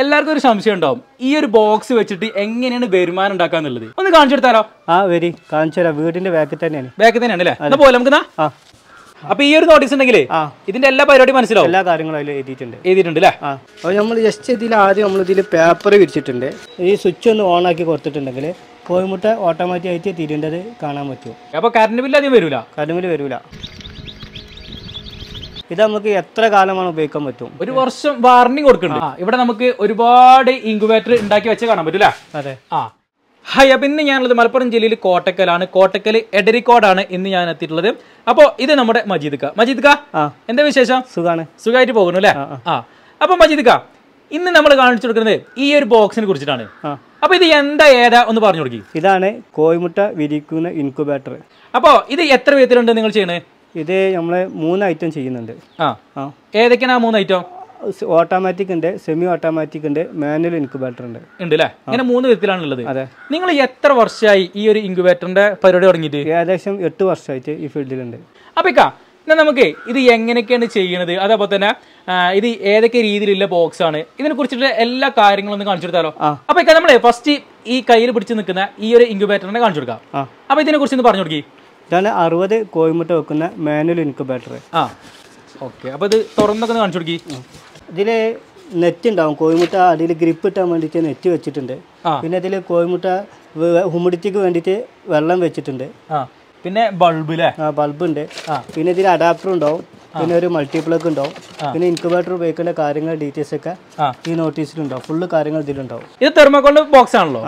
എല്ലാവർക്കും ഒരു സംശയം ഉണ്ടാവും. ഈ ഒരു ബോക്സ് വെച്ചിട്ട് എങ്ങനെയാണ് വരുമാനം ഉണ്ടാക്കാന്നുള്ളത് ഒന്ന് കാണിച്ചു കൊടുത്താലോ? ആ വരി. കാണിച്ചു തരാം. വീടിന്റെ ബാക്കിൽ തന്നെയാണ്. ബാക്കിൽ തന്നെയാണ് അല്ലേ? പോലെ നമുക്ക് അപ്പൊ ഈ ഒരു നോട്ടീസ് ഉണ്ടെങ്കിൽ ഇതിന്റെ എല്ലാ പരിപാടി മനസ്സിലാവും. എല്ലാ കാര്യങ്ങളും അതിൽ എഴുതിയിട്ടുണ്ട്. എഴുതിയിട്ടുണ്ട് അല്ലേ? അപ്പോൾ നമ്മൾ ജസ്റ്റ് ഇതിൽ ആദ്യം നമ്മൾ ഇതിൽ പേപ്പർ വിരിച്ചിട്ടുണ്ട്. ഈ സ്വിച്ച് ഒന്ന് ഓൺ ആക്കി കൊടുത്തിട്ടുണ്ടെങ്കിൽ കോഴിമുട്ട ഓട്ടോമാറ്റിക് ആയിട്ട് തിരിയേണ്ടത് കാണാൻ പറ്റും. അപ്പൊ കറണ്ട് ബില്ല് അധികം വരൂല? കറണ്ട് ബില്ല് വരില്ല ഇത് നമുക്ക് എത്ര കാലമാണ് ഉപയോഗിക്കാൻ പറ്റും? ഒരു വർഷം വാർണിംഗ് കൊടുക്കുന്നുണ്ട് ഇവിടെ നമുക്ക് ഒരുപാട് ഇൻക്യുബേറ്റർ ഉണ്ടാക്കി വെച്ച് കാണാൻ പറ്റൂല അതെ. ആ. ഹായ് അപ്പം ഇന്ന് ഞാനുള്ളത് മലപ്പുറം ജില്ലയിൽ കോട്ടക്കലാണ്. കോട്ടക്കൽ എടരിക്കോടാണ് ഇന്ന് ഞാൻ എത്തിയിട്ടുള്ളത്. അപ്പോൾ ഇത് നമ്മുടെ മജീദ് ക. മജീദ് ക എന്താ വിശേഷം? സുഖമാണ് സുഖമായിട്ട് പോകുന്നു അല്ലേ? ആ അപ്പൊ മജീദ് ക ഇന്ന് നമ്മൾ കാണിച്ചു കൊടുക്കുന്നത് ഈ ഒരു ബോക്സിനെ കുറിച്ചിട്ടാണ്. അപ്പൊ ഇത് എന്താ ഏതാ ഒന്ന് പറഞ്ഞു കൊടുക്കി. ഇതാണ് കോയിമുട്ട വിരിക്കുന്ന ഇൻക്യുബേറ്റർ അപ്പോൾ ഇത് എത്ര വിധത്തിലുണ്ട് നിങ്ങൾ ചെയ്യണത് ഇത് നമ്മൾ മൂന്ന് ഐറ്റം ചെയ്യുന്നുണ്ട്. ആ. ഏതൊക്കെയാണ് മൂന്ന് ഐറ്റം ഓട്ടോമാറ്റിക് ഉണ്ട് സെമി ഓട്ടോമാറ്റിക് ഉണ്ട് മാനുവൽ ഇൻക്യുബേറ്റർ ഉണ്ട്. ഉണ്ട് അല്ലേ ഇങ്ങനെ മൂന്ന് വിധത്തിലാണ് ഉള്ളത് അതെ. നിങ്ങൾ എത്ര വർഷമായി ഈ ഒരു ഇൻക്യുബേറ്ററിന്റെ പരിപാടി തുടങ്ങിയിട്ട്? ഏകദേശം എട്ട് വർഷമായിട്ട് ഈ ഫീൽഡിലുണ്ട്. അപ്പൊ നമുക്ക് ഇത് എങ്ങനെയൊക്കെയാണ് ചെയ്യണത്? അതേപോലെ തന്നെ ഇത് ഏതൊക്കെ രീതിയിലുള്ള ബോക്സ് ആണ്? ഇതിനെ കുറിച്ചിട്ട് എല്ലാ കാര്യങ്ങളും ഒന്ന് കാണിച്ചു കൊടുത്താലോ? അപ്പൊ നമ്മളെ ഫസ്റ്റ് ഈ കയ്യിൽ പിടിച്ച് നിൽക്കുന്ന ഈ ഒരു ഇൻക്യുബേറ്ററിനെ കാണിച്ചു കൊടുക്കാം. അപ്പൊ ഇതിനെ കുറിച്ച് ഒന്ന് പറഞ്ഞു കൊടുക്കി. ഇതാണ് അറുപത് കോഴിമുട്ട വെക്കുന്ന മാനുവൽ ഇൻക്യുബേറ്റർ. ആ ഓക്കെ. അപ്പോൾ ഇത് തുറന്നൊക്കെ കാണിച്ചു കൊടുക്കി. ഇതിൽ നെറ്റ് ഉണ്ടാവും. കോഴിമുട്ട അതിൽ ഗ്രിപ്പ് ഇട്ടാൻ വേണ്ടിയിട്ട് നെറ്റ് വെച്ചിട്ടുണ്ട്. പിന്നെ ഇതിൽ കോഴിമുട്ട ഹുമിഡിറ്റിക്ക് വേണ്ടിയിട്ട് വെള്ളം വെച്ചിട്ടുണ്ട്. പിന്നെ ബൾബ് ആ ബൾബ് ഉണ്ട്. പിന്നെ ഇതിൽ അഡാപ്റ്റർ ഉണ്ടാവും. പിന്നെ ഒരു മൾട്ടിപ്ലഗ് ഉണ്ടാവും. പിന്നെ ഇൻക്യുബേറ്റർ ഉപയോഗിക്കേണ്ട കാര്യങ്ങൾ ഡീറ്റെയിൽസ് ഒക്കെ. ഈ നോട്ടീസിലുണ്ടാവും ഫുള്ള് കാര്യങ്ങൾ ഇതിലുണ്ടാവും. ഇത് തെർമോക്കോളിന്റെ ബോക്സ് ആണല്ലോ.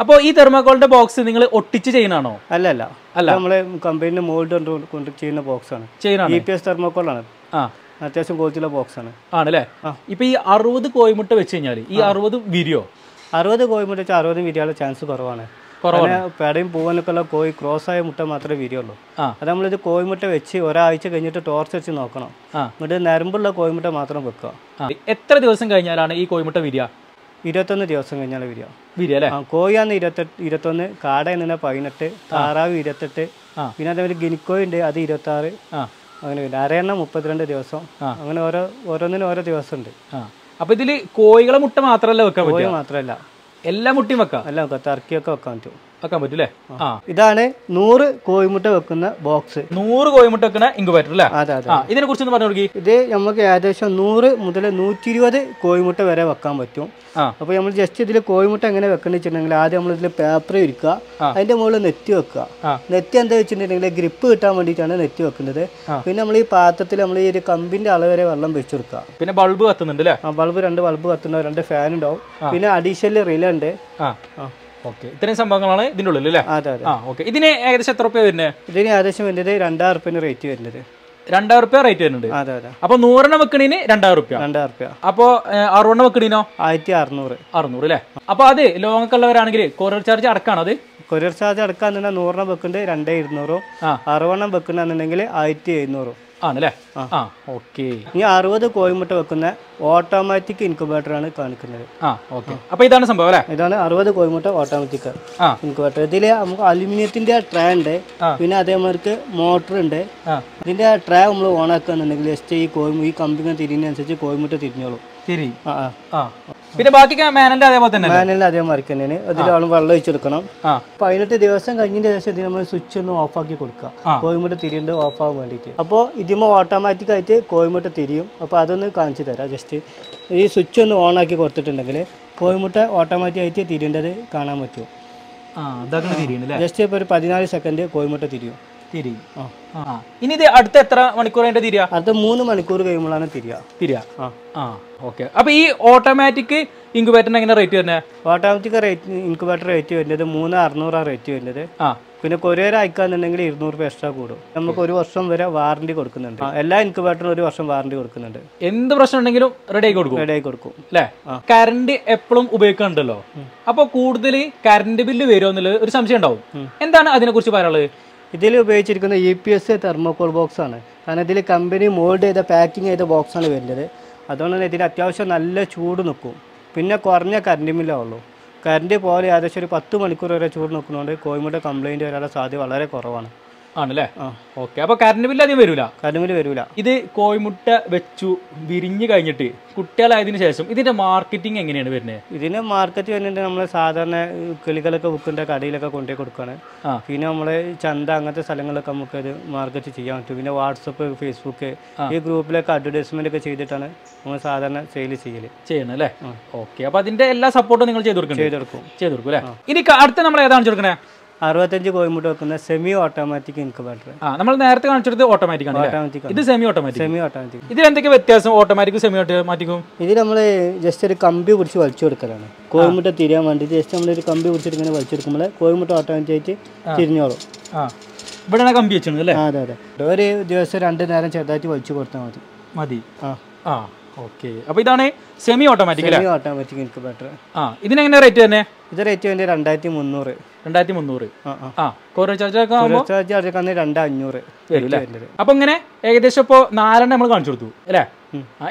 അപ്പോൾ ഈ തെർമോക്കോളിന്റെ ബോക്സ് നിങ്ങൾ ഒട്ടിച്ച് ചെയ്യണോ അല്ല അല്ല. അല്ല. നമ്മളെ കമ്പനിന്റെ മോൾഡ് കൊണ്ട് ചെയ്യുന്ന ബോക്സ് ആണ്. ഇ പി എസ് തെർമോക്കോളാണ് ആ. കോച്ചിലെ ബോക്സ് ആണ്. ആണല്ലേ? ഇപ്പൊ ഈ അറുപത് കോയിമുട്ട വെച്ച് കഴിഞ്ഞാൽ ഈ അറുപത് വിരിയോ? അറുപത് കോയിമുട്ട വെച്ചാൽ അറുപത് വിരിയാനുള്ള ചാൻസ് കുറവാണ്. പേടയും പൂവനൊക്കെ ഉള്ള കോഴി ക്രോസ് ആയ മുട്ട മാത്രമേ വിരിയുള്ളൂ. നമ്മൾ അത് നമ്മളിത് കോഴിമുട്ട വെച്ച് ഒരാഴ്ച കഴിഞ്ഞിട്ട് ടോർച്ച് വെച്ച് നോക്കണം. എന്നിട്ട് നരമ്പുള്ള കോഴിമുട്ട മാത്രം വെക്കുക. എത്ര ദിവസം കഴിഞ്ഞാലാണ് ഈ കോയിമുട്ട വിരിയ? ഇരുപത്തൊന്ന് ദിവസം കഴിഞ്ഞാൽ വിരിയ. വിരിയ അല്ലേ? കോഴിയാന്ന് ഇരുപത്തെട്ട് ഇരുപത്തൊന്ന് കാട നിന്ന് പതിനെട്ട് താറാവ് ഇരുപത്തെട്ട് പിന്നെ അതേപോലെ ഗിനിക്കോയി ഉണ്ട് അത് ഇരുപത്തി ആറ് അങ്ങനെ വരും അരയെണ്ണം മുപ്പത്തിരണ്ട് ദിവസം. അങ്ങനെ ഓരോ ഓരോന്നിനും ഓരോ ദിവസം ഉണ്ട് അപ്പൊ ഇതിൽ കോഴികളെ മുട്ട മാത്രല്ല വെക്കാൻ കോഴി മാത്രമല്ല. എല്ലാ മുട്ടിയും വെക്കാം. എല്ലാം വെക്കാം ടർക്കിയൊക്കെ വെക്കാൻ പറ്റും. വെക്കാൻ പറ്റൂലേ ആ. ഇതാണ് നൂറ് കോഴിമുട്ട വെക്കുന്ന ബോക്സ് നൂറ് കോഴിമുട്ട വെക്കുന്ന ഇൻക്യുബേറ്റർ അല്ലേ? ഇതിനെ കുറിച്ച് ഒന്ന് പറഞ്ഞു കൊടുക്കി. ഇത് നമുക്ക് ഏകദേശം നൂറ് മുതൽ നൂറ്റി ഇരുപത് കോഴിമുട്ട വരെ വെക്കാൻ പറ്റും. അപ്പൊ അപ്പോൾ നമ്മൾ ജസ്റ്റ് ഇതിൽ കോഴിമുട്ട എങ്ങനെ വെക്കണമെന്ന് വെച്ചിട്ടുണ്ടെങ്കിൽ ആദ്യം നമ്മൾ ഇതിൽ പേപ്പർ ഇരിക്കുക. അതിന്റെ മുകളിൽ നെറ്റ് വെക്കുക. നെറ്റ് എന്താ വെച്ചിട്ടുണ്ടെങ്കിൽ ഗ്രിപ്പ് കിട്ടാൻ വേണ്ടിയിട്ടാണ് നെറ്റ് വെക്കുന്നത്. പിന്നെ നമ്മൾ ഈ പാത്രത്തിൽ നമ്മൾ ഈ ഒരു കമ്പിന്റെ അളവ് വരെ വെള്ളം വെച്ചു കൊടുക്കുക. പിന്നെ ബൾബ് കത്തുന്നുണ്ട് അല്ലേ? ബൾബ് രണ്ട് ബൾബ് കത്തുന്നുണ്ടാവും രണ്ട് ഫാൻ ഉണ്ടാവും. പിന്നെ അഡീഷണൽ റില ഉണ്ട്. ആ. ഓക്കെ. ഇത്രയും സംഭവങ്ങളാണ് ഇതിന്റെ ഉള്ളിൽ അല്ലേ? അതെ അതെ. ആ ഓക്കെ. ഇതിന് ഏകദേശം എത്ര റുപ്യ വരുന്നത് ഇതിന് ഏകദേശം വരുന്നത് രണ്ടായിരം റുപ്യ റേറ്റ് വരുന്നത്. രണ്ടായിരം റുപ്യ റേറ്റ് വരുന്നുണ്ട്. അതെ അതെ. അപ്പൊ നൂറെണ്ണം വെക്കണീന് രണ്ടായിരം റുപ്യ രണ്ടായിരം റുപ്യ അപ്പോ അറുപെണ്ണം വെക്കണീനോ? ആയിരത്തി അറുന്നൂറ് അറുന്നൂറ് അല്ലേ? അപ്പൊ അത് ലോങ് ഒക്കെ ഉള്ളവരാണെങ്കിൽ കൊറിയർ ചാർജ് അടക്കാണ് അത്? കൊറിയർ ചാർജ് അടക്കാന്നുണ്ടെങ്കിൽ നൂറെണ്ണം വെക്കുന്നുണ്ട് രണ്ടേ ഇരുന്നൂറും. ആ. അറുപതെണ്ണം വെക്കുന്നുണ്ടെങ്കിൽ ആയിരത്തി എഴുന്നൂറും. ആണല്ലേ? ആ. ഓക്കെ. ഈ അറുപത് കോഴിമുട്ട വെക്കുന്ന ഓട്ടോമാറ്റിക് ഇൻക്യുബേറ്റർ ആണ് കാണിക്കുന്നത്. ആ ഓക്കെ. അപ്പൊ ഇതാണ് സംഭവം അല്ലേ? ഇതാണ് അറുപത് കോഴിമുട്ട ഓട്ടോമാറ്റിക് ഇൻക്യുബേറ്റർ. ഇതിൽ നമുക്ക് അലുമിനിയത്തിന്റെ ട്രേ ഉണ്ട്. പിന്നെ അതേമാതിരിക്ക് മോട്ടർ ഉണ്ട്. ഇതിന്റെ ട്രേ നമ്മൾ ഓൺ ആക്കുകയാണെന്നുണ്ടെങ്കിൽ ജസ്റ്റ് ഈ കോഴി ഈ കമ്പിങ്ങനെ തിരിയുന്നതനുസരിച്ച് കോഴിമുട്ട തിരിഞ്ഞോളൂ. ശരി ആ. ആ. പിന്നെ ബാക്കി മാനന്റെ അതേപോലെ തന്നെ അല്ലേ? അതേ അതേമാതിരി തന്നെയാണ്. അതിലാളും വെള്ളം ഒഴിച്ചെടുക്കണം. പതിനെട്ട് ദിവസം കഴിഞ്ഞതിന് ശേഷം ഇത് നമ്മൾ സ്വിച്ച് ഒന്ന് ഓഫ് ആക്കി കൊടുക്കുക. ആ. കോഴിമുട്ട തിരിയുന്നത് ഓഫ് ആകാൻ വേണ്ടിയിട്ട്. അപ്പോൾ ഇതിമോ ഓട്ടോമാറ്റിക് ആയിട്ട് കോഴിമുട്ട തിരിയും. അപ്പോൾ അതൊന്ന് കാണിച്ചു തരാം. ജസ്റ്റ് ഈ സ്വിച്ച് ഒന്ന് ഓൺ ആക്കി കൊടുത്തിട്ടുണ്ടെങ്കിൽ കോഴിമുട്ട ഓട്ടോമാറ്റിക് ആയിട്ട് തിരിയേണ്ടത് കാണാൻ പറ്റും. ജസ്റ്റ് ഇപ്പോൾ ഒരു പതിനാല് സെക്കൻഡ് കോഴിമുട്ട തിരിയും. തിരി. ആ. ഇനി ഇത് അടുത്ത എത്ര മണിക്കൂർ അതിന്റെ തിരിയാ? അടുത്ത മൂന്ന് മണിക്കൂർ കഴിയുമ്പോഴാണ് തിരിയ. തിരിയാ? ആ. ഓക്കെ. അപ്പൊ ഈ ഓട്ടോമാറ്റിക് ഇൻക്യുബേറ്ററിന് എങ്ങനെ റേറ്റ് വരുന്നത് ഓട്ടോമാറ്റിക് റേറ്റ് ഇൻക്യുബേറ്റർ റേറ്റ് വരുന്നത് മൂന്ന് അറുന്നൂറാണ് റേറ്റ് വരുന്നത്. ആ. പിന്നെ കൊറിയർ അയക്കാന്നുണ്ടെങ്കിൽ ഇരുന്നൂറ് രൂപ എക്സ്ട്രാ കൂടും. നമുക്ക് ഒരു വർഷം വരെ വാറണ്ടി കൊടുക്കുന്നുണ്ട്. എല്ലാ ഇൻക്യുബേറ്ററിനും ഒരു വർഷം വാറണ്ടി കൊടുക്കുന്നുണ്ട്. എന്ത് പ്രശ്നം ഉണ്ടെങ്കിലും റെഡി ആയി കൊടുക്കും. റെഡി ആയി കൊടുക്കും. അല്ലേ? കറണ്ട് എപ്പോഴും ഉപയോഗിക്കുന്നുണ്ടല്ലോ അപ്പൊ കൂടുതൽ കറണ്ട് ബില്ല് വരുമോ എന്നുള്ളത് ഒരു സംശയം ഉണ്ടാവും. എന്താണ് അതിനെ കുറിച്ച് പറയാനുള്ളത്? ഇതിൽ ഉപയോഗിച്ചിരിക്കുന്ന E P S thermocol box ആണ്. കാരണം ഇതിൽ കമ്പനി മോൾഡ് ചെയ്ത പാക്കിംഗ് ചെയ്ത ബോക്സാണ് വരുന്നത്. അതുകൊണ്ട് തന്നെ ഇതിൽ അത്യാവശ്യം നല്ല ചൂട് നിൽക്കും. പിന്നെ കുറഞ്ഞ കറണ്ട് ഉള്ളൂ. കറണ്ട് പോലെ ഏകദേശം ഒരു പത്ത് മണിക്കൂർ വരെ ചൂട് നിൽക്കുന്നതുകൊണ്ട് കോഴിമുട്ട കംപ്ലയിന്റ് വരാനുള്ള സാധ്യത വളരെ കുറവാണ്. ആണല്ലേ? ഓക്കെ. അപ്പൊ കറണ്ട് ബില്ല് അധികം വരൂല? കടുമിൽ വരൂല. ഇത് കോഴിമുട്ട വെച്ചു വിരിഞ്ഞു കഴിഞ്ഞിട്ട് കുട്ടികളായതിനു ശേഷം ഇതിന്റെ മാർക്കറ്റിംഗ് എങ്ങനെയാണ് വരുന്നത്? ഇതിന് മാർക്കറ്റ് വരുന്നുണ്ട് നമ്മൾ സാധാരണ കിളികളൊക്കെ വിൽക്കുന്ന കടയിലൊക്കെ കൊണ്ടുപോയി കൊടുക്കുകയാണ് പിന്നെ നമ്മൾ ചന്ത അങ്ങനത്തെ സ്ഥലങ്ങളൊക്കെ നമുക്ക് ഇത് മാർക്കറ്റ് ചെയ്യാൻ പറ്റും. പിന്നെ വാട്സപ്പ് ഫേസ്ബുക്ക് ഈ ഗ്രൂപ്പിലൊക്കെ അഡ്വർടൈസ്മെന്റ് ഒക്കെ ചെയ്തിട്ടാണ് നമ്മൾ സാധാരണ സെയിൽ ചെയ്യൽ. ചെയ്യണം അല്ലേ? ഓക്കെ. അപ്പൊ അതിന്റെ എല്ലാ സപ്പോർട്ടും നിങ്ങൾ ചെയ്തു ചെയ്ത് ചെയ്തു കൊടുക്കും. ചെയ്തു കൊടുക്കും അല്ലേ? ഇനി അടുത്ത നമ്മൾ ഏതാണ് കൊടുക്കണേ? അറുപത്തഞ്ച് കോയിമുട്ട് വെക്കുന്ന സെമി ഓട്ടോമാറ്റിക് ഇൻക്യുബേറ്റർ ആ നമ്മൾ നേരത്തെ കാണിച്ചെടുത്ത് ഓട്ടോമാറ്റിക് ആണ് ഓട്ടോമാറ്റിക് ഇത് സെമി ഓട്ടോമാറ്റിക് സെമി ഓട്ടോമാറ്റിക് ഇതിൽ എന്തൊക്കെ വ്യത്യാസം? ഓട്ടോമാറ്റിക് സെമി ഓട്ടോമാറ്റിക്കും ഇത് നമ്മൾ ജസ്റ്റ് ഒരു കമ്പി പിടിച്ച് വലിച്ചു കൊടുക്കലാണ് കോയിമുട്ട തിരിയാൻ വേണ്ടിയിട്ട് ജസ്റ്റ് നമ്മൾ ഒരു കമ്പി പിടിച്ചിട്ട് ഇങ്ങനെ വലിച്ചെടുക്കുമ്പോൾ കോഴിമുട്ട ഓട്ടോമാറ്റിക് ആയിട്ട് തിരിഞ്ഞോളും. ആ. ഇവിടെയാണ് കമ്പി വെച്ചത് അല്ലേ? അതെ അതെ. ഒരു ദിവസം രണ്ട് നേരം ചെറുതായിട്ട് വലിച്ചു കൊടുത്താൽ മതി. മതി. ആ. ആ ഓക്കെ അപ്പൊ ഇതാണ് semi automatic semi automatic incubator ആ ഇതിനെങ്ങനെ റേറ്റ് തന്നെ ഇത് റേറ്റ് വേണ്ടി രണ്ടായിരത്തി മുന്നൂറ്. രണ്ടായിരത്തി മുന്നൂറ് ആ. കൊറിയർ ചാർജ് ഒക്കെ ആകുമ്പോൾ രണ്ട് അഞ്ഞൂറ് വരും അല്ലേ? അപ്പൊ ഇങ്ങനെ ഏകദേശം ഇപ്പോൾ നാലെണ്ണം നമ്മൾ കാണിച്ചു കൊടുത്തു അല്ലേ?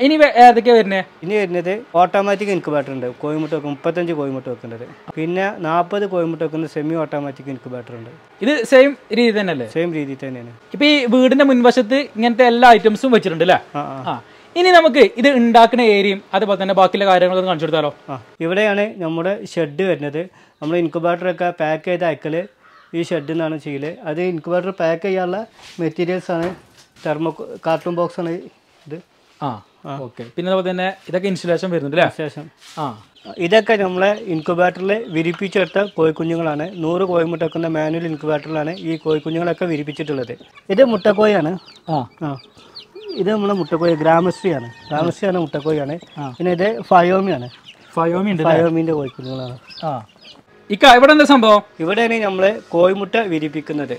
ഇനി ഏതൊക്കെയാ വരുന്നത് ഇനി വരുന്നത് ഓട്ടോമാറ്റിക് ഇൻക്യുബേറ്റർ ഉണ്ട്. കോയിമുട്ട് വെക്കും മുപ്പത്തഞ്ച് കോയിമുട്ട് വെക്കേണ്ടത് പിന്നെ നാൽപ്പത് കോയിമുട്ട് വെക്കുന്ന സെമി ഓട്ടോമാറ്റിക് ഇൻക്യുബേറ്റർ ഉണ്ട്. ഇത് സെയിം രീതി തന്നെയല്ലേ? സെയിം രീതി തന്നെയാണ്. ഇപ്പൊ ഈ വീടിന്റെ മുൻവശത്ത് ഇങ്ങനത്തെ എല്ലാ ഐറ്റംസും വെച്ചിട്ടുണ്ട് അല്ലേ? ഇനി നമുക്ക് ഇത് ഉണ്ടാക്കുന്ന ഏരിയയും അതുപോലെ തന്നെ ബാക്കിയുള്ള കാര്യങ്ങളൊക്കെ കാണിച്ചു കൊടുത്താലോ ആ ഇവിടെയാണ് നമ്മുടെ ഷെഡ് വരുന്നത്. നമ്മൾ ഇൻക്യുബേറ്ററൊക്കെ പാക്ക് ചെയ്ത് അയക്കൽ ഈ ഷെഡിൽ നിന്നാണ് ചെയ്യൽ അത് ഇൻക്യുബേറ്റർ പാക്ക് ചെയ്യാനുള്ള മെറ്റീരിയൽസ് ആണ് തെർമോ കാർട്ടൂൺ ബോക്സ് ആണ് ഇത്. ആ ഓക്കെ. പിന്നെ അതുപോലെ തന്നെ ഇതൊക്കെ ഇൻസുലേഷൻ വരുന്നുണ്ട് അല്ലേ? ആ. ഇതൊക്കെ നമ്മളെ ഇൻക്യുബേറ്ററിൽ വിരിപ്പിച്ചെടുത്ത കോഴിക്കുഞ്ഞുങ്ങളാണ്. നൂറ് കോഴി മുട്ടക്കുന്ന മാനുവൽ ഇൻക്യുബേറ്ററിലാണ് ഈ കോഴിക്കുഞ്ഞുങ്ങളൊക്കെ വിരിപ്പിച്ചിട്ടുള്ളത്. ഇത് മുട്ടക്കോയാണ് ആ. ആ. ഇത് നമ്മുടെ മുട്ടക്കോഴി ഗ്രാമശ്രീയാണ്. ഗ്രാമശ്രീയാണ് മുട്ടക്കോഴിയാണ്. പിന്നെ ഇത് ഫയോമിയാണ്. ഫയോമി ഉണ്ട് ഫയോമിന്റെ കോഴിക്കുഞ്ഞുങ്ങളാണ്. ആ. ഇക്ക ഇവിടെ എന്താ സംഭവം? ഇവിടെയാണ് നമ്മൾ കോഴിമുട്ട വിരിപ്പിക്കുന്നത്.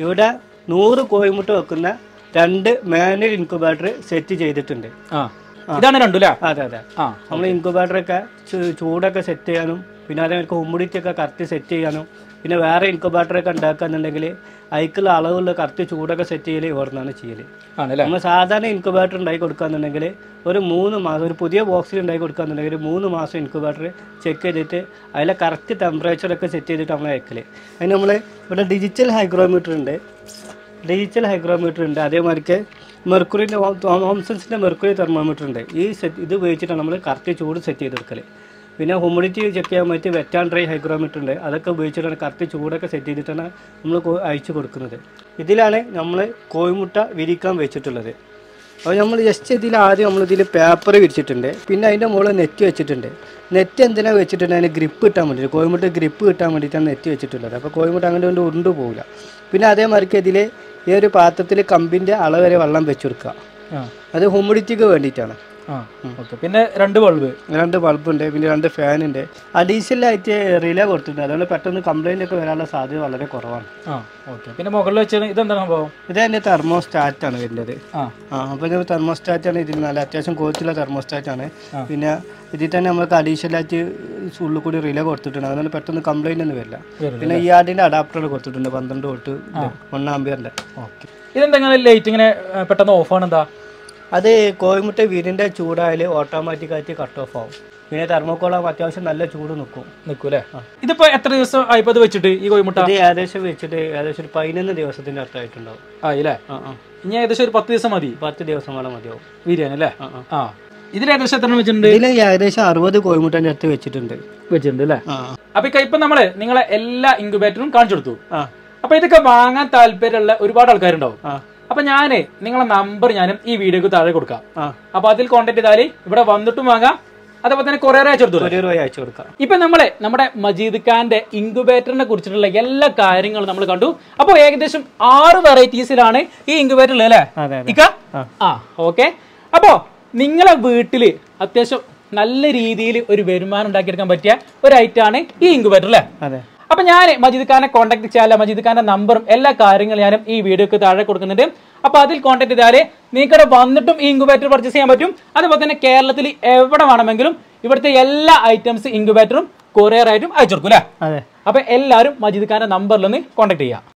ഇവിടെ നൂറ് കോഴിമുട്ട വെക്കുന്ന രണ്ട് മാനുവൽ ഇൻക്യുബേറ്റർ സെറ്റ് ചെയ്തിട്ടുണ്ട്. ഇതാണ് രണ്ടുല്ലേ അതെ അതെ. നമ്മൾ ഇൻക്യുബേറ്റർ ഒക്കെ ചൂടൊക്കെ സെറ്റ് ചെയ്യാനും പിന്നെ അതേപോലെ ഹ്യൂമിഡിറ്റി ഒക്കെ കറക്റ്റ് സെറ്റ് ചെയ്യാനും പിന്നെ വേറെ ഇൻക്യുബേറ്ററൊക്കെ ഉണ്ടാക്കുകയെന്നുണ്ടെങ്കിൽ അതിക്കുള്ള അളവുള്ള കറക്റ്റ് ചൂടൊക്കെ സെറ്റ് ചെയ്യൽ ഇവിടുന്നാണ് ചെയ്യൽ ആണല്ലേ? നമ്മൾ സാധാരണ ഇൻക്യുബേറ്റർ ഉണ്ടാക്കി കൊടുക്കുകയെന്നുണ്ടെങ്കിൽ ഒരു മൂന്ന് മാസം ഒരു പുതിയ ബോക്സിൽ ഉണ്ടാക്കി കൊടുക്കുകയെന്നുണ്ടെങ്കിൽ ഒരു മൂന്ന് മാസം ഇൻക്യുബേറ്റർ ചെക്ക് ചെയ്തിട്ട് അതിലെ കറക്റ്റ് ടെമ്പറേച്ചറൊക്കെ സെറ്റ് ചെയ്തിട്ട് നമ്മൾ അയക്കൽ അതിന് നമ്മൾ ഇവിടെ ഡിജിറ്റൽ ഹൈഗ്രോമീറ്റർ ഉണ്ട്. ഡിജിറ്റൽ ഹൈഗ്രോമീറ്റർ ഉണ്ട്. അതേമാതിരിക്ക് മെർക്കുറിന്റെ ഹോംസൺസിന്റെ മെർക്കുറി തെർമോമീറ്റർ ഉണ്ട്. ഈ സെറ്റ് ഇത് ഉപയോഗിച്ചിട്ടാണ് നമ്മൾ കറക്റ്റ് ചൂട് സെറ്റ് ചെയ്തെടുക്കൽ പിന്നെ ഹ്യൂമിഡിറ്റി ചെക്ക് ചെയ്യാൻ പറ്റിയ വെറ്റ് ആൻഡ് ഡ്രൈ ഹൈഗ്രോമീറ്റർ ഉണ്ട്. അതൊക്കെ ഉപയോഗിച്ചിട്ടാണ് കറക്റ്റ് ചൂടൊക്കെ സെറ്റ് ചെയ്തിട്ടാണ് നമ്മൾ അയച്ചു കൊടുക്കുന്നത്. ഇതിലാണ് നമ്മൾ കോഴിമുട്ട വിരിക്കാൻ വെച്ചിട്ടുള്ളത്. അപ്പോൾ നമ്മൾ ജസ്റ്റ് ഇതിൽ ആദ്യം നമ്മളിതിൽ പേപ്പർ വിരിച്ചിട്ടുണ്ട്. പിന്നെ അതിന്റെ മുകളിൽ നെറ്റ് വെച്ചിട്ടുണ്ട്. നെറ്റ് എന്തിനാണ് വെച്ചിട്ടുണ്ട്? അതിന് ഗ്രിപ്പ് കിട്ടാൻ വേണ്ടിയിട്ട് കോഴിമുട്ട ഗ്രിപ്പ് കിട്ടാൻ വേണ്ടിയിട്ടാണ് നെറ്റ് വെച്ചിട്ടുള്ളത്. അപ്പോൾ കോഴിമുട്ട അങ്ങനെ കൊണ്ട് ഉരുണ്ടു പോകില്ല പിന്നെ അതേമാതിരിക്ക് ഇതിൽ ഈ ഒരു പാത്രത്തിൽ കമ്പിന്റെ അളവ് വരെ വെള്ളം വെച്ചു കൊടുക്കുക. അത് ഹ്യൂമിഡിറ്റിക്ക് വേണ്ടിയിട്ടാണ്. പിന്നെ രണ്ട് ബൾബ്? രണ്ട് ബൾബുണ്ട് പിന്നെ രണ്ട് ഫാൻ ഉണ്ട് അഡീഷണലായിട്ട് റിലേ കൊടുത്തിട്ടുണ്ട്. അതുകൊണ്ട് പെട്ടെന്ന് കംപ്ലൈന്റ് ഒക്കെ വരാനുള്ള സാധ്യത വളരെ കുറവാണ്. പിന്നെ മുകളിൽ വെച്ചാൽ ഇതെന്താണ് സംഭവം? ഇത് തന്നെ തെർമോസ്റ്റാറ്റ് ആണ് വരുന്നത്. അപ്പോൾ ഇത് തെർമോസ്റ്റാറ്റ് ആണ് ഇതിൽ നല്ല അത്യാവശ്യം കോച്ചുള്ള തെർമോസ്റ്റാറ്റ് ആണ്. പിന്നെ ഇതിൽ തന്നെ നമുക്ക് അഡീഷണലായിട്ട് ഉള്ളിൽ കൂടി റിലേ കൊടുത്തിട്ടുണ്ട്. അതുകൊണ്ട് പെട്ടെന്ന് കംപ്ലൈന്റ് ഒന്നും വരില്ല. പിന്നെ ഈ ആടിന്റെ അഡാപ്റ്റർ കൊടുത്തിട്ടുണ്ട്. പന്ത്രണ്ട് തൊട്ട് ഒന്നാം പേരിന്റെ ഓക്കെ. ഇതെന്താ ലൈറ്റ് ഇങ്ങനെ പെട്ടെന്ന് ഓഫാണ് എന്താ? അത് കോഴിമുട്ട വീടിന്റെ ചൂടായാൽ ഓട്ടോമാറ്റിക്കായിട്ട് കട്ട് ഓഫ് ആവും. പിന്നെ തെർമോക്കോളം അത്യാവശ്യം നല്ല ചൂട് നിൽക്കും നിൽക്കൂലേ ഇതിപ്പോ എത്ര ദിവസം ആയിപ്പോ ഇത് വെച്ചിട്ട് ഈ കോഴിമുട്ട? ഇത് ഏകദേശം വെച്ചിട്ട് ഏകദേശം ഒരു പതിനൊന്ന് ദിവസത്തിന്റെ അടുത്തായിട്ടുണ്ടാവും. ആയില്ലേ? ഇനി ഏകദേശം ഒരു പത്ത് ദിവസം മതി? പത്ത് ദിവസം വേണം മതിയാവും. ബിരിയാണി അല്ലേ? ആ ഇതിൽ ഏകദേശം എത്ര വെച്ചിട്ടുണ്ട്? ഇതിൽ ഏകദേശം അറുപത് കോഴിമുട്ടന്റെ അടുത്ത് വെച്ചിട്ടുണ്ട്. വെച്ചിട്ടുണ്ട് അല്ലേ? അപ്പൊ ഇപ്പൊ നമ്മൾ നിങ്ങളെ എല്ലാ ഇൻക്യുബേറ്ററും കാണിച്ചു കൊടുത്തു. അപ്പൊ ഇതൊക്കെ വാങ്ങാൻ താല്പര്യമുള്ള ഒരുപാട് ആൾക്കാരുണ്ടാവും. അപ്പൊ ഞാനേ നിങ്ങളെ നമ്പർ ഞാനും ഈ വീഡിയോക്ക് താഴെ കൊടുക്കാം. അപ്പൊ അതിൽ കോൺടാക്ട് ചെയ്താൽ ഇവിടെ വന്നിട്ടും വാങ്ങാം. അതേപോലെ തന്നെ കൊറിയർ അയച്ചു കൊടുത്തു അയച്ചു കൊടുക്കാം. ഇപ്പൊ നമ്മളെ നമ്മുടെ മജീദ് ഖാന്റെ ഇൻക്യുബേറ്ററിനെ കുറിച്ചിട്ടുള്ള എല്ലാ കാര്യങ്ങളും നമ്മൾ കണ്ടു. അപ്പോൾ ഏകദേശം ആറ് വെറൈറ്റീസിലാണ് ഈ ഇൻക്യുബേറ്റർ ഉള്ളത് അല്ലേ ഇക്ക? ആ. ഓക്കെ. അപ്പോ നിങ്ങളെ വീട്ടിൽ അത്യാവശ്യം നല്ല രീതിയിൽ ഒരു വരുമാനം ഉണ്ടാക്കിയെടുക്കാൻ പറ്റിയ ഒരു ഐറ്റാണ് ഈ ഇൻക്യുബേറ്റർ അല്ലേ? അതെ. അപ്പൊ ഞാൻ മജീദ് ഖാനെ കോൺടാക്ട് ചെയ്യാല്ല മജീദ് ഖാന്റെ നമ്പറും എല്ലാ കാര്യങ്ങളും ഞാനും ഈ വീഡിയോക്ക് താഴെ കൊടുക്കുന്നുണ്ട്. അപ്പൊ അതിൽ കോൺടാക്ട് ചെയ്താൽ നിങ്ങൾക്കിവിടെ വന്നിട്ടും ഈ ഇൻക്യുബേറ്റർ പർച്ചേസ് ചെയ്യാൻ പറ്റും. അതുപോലെ തന്നെ കേരളത്തിൽ എവിടെ വേണമെങ്കിലും ഇവിടുത്തെ എല്ലാ ഐറ്റംസ് ഇൻക്യുബേറ്ററും കൊറിയർ ആയിട്ടും അയച്ചു കൊടുക്കും അല്ലേ അപ്പൊ എല്ലാവരും മജീദ് ഖാന്റെ നമ്പറിൽ ഒന്ന് കോൺടാക്ട് ചെയ്യാം.